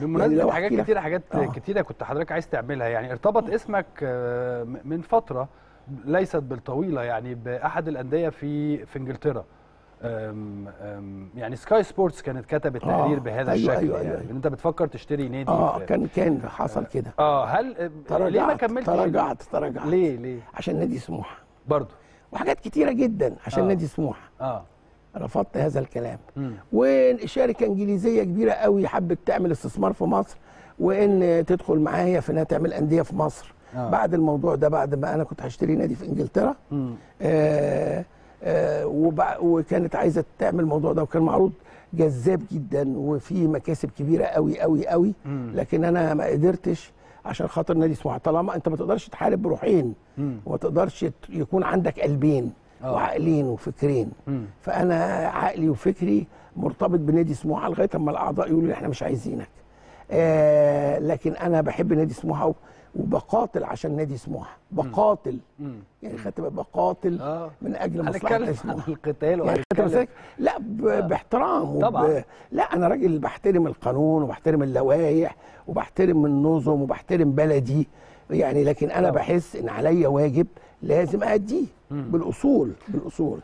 بمناسبة لو حاجات كتيرة حاجات آه. كتيرة كنت حضرتك عايز تعملها. يعني ارتبط اسمك آه، من فترة ليست بالطويلة يعني بأحد الأندية في في إنجلترا. أم أم يعني Sky Sports كانت كتبت آه، تقرير بهذا أيوة، الشكل أيوة، يعني. أيوة. إن أنت بتفكر تشتري نادي آه كان كان حصل كده. آه هل ليه ما تراجعت كملتش؟ تراجعت تراجعت. ليه ليه؟ عشان نادي سموحة. برضه. وحاجات كتيرة جدا عشان آه. نادي سموحة. آه. رفضت هذا الكلام مم. وشركه إنجليزية كبيرة قوي حبت تعمل استثمار في مصر وإن تدخل معايا في إنها تعمل أندية في مصر آه. بعد الموضوع ده بعد ما أنا كنت هشتري نادي في إنجلترا. آه آه وكانت عايزة تعمل الموضوع ده وكان معروض جذاب جدا وفي مكاسب كبيرة قوي قوي قوي مم. لكن أنا ما قدرتش عشان خاطر نادي سموحه طالما أنت ما تقدرش تحارب بروحين. وما تقدرش يكون عندك قلبين آه. وعقلين وفكرين مم. فأنا عقلي وفكري مرتبط بنادي سموحة لغاية أما الأعضاء يقولوا لي إحنا مش عايزينك. آه لكن أنا بحب نادي سموحة وبقاتل عشان نادي سموحة. بقاتل. مم. يعني خدت بقاتل آه. من أجل مصلحة سموحة. القتال يعني؟ لا ب... باحترام. وب... طبعاً. لا أنا راجل بحترم القانون وبحترم اللوائح وبحترم النظم وبحترم بلدي. يعني لكن أنا. بحس إن عليا واجب لازم اديه. بالأصول بالأصول